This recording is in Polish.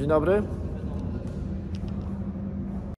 Dzień dobry.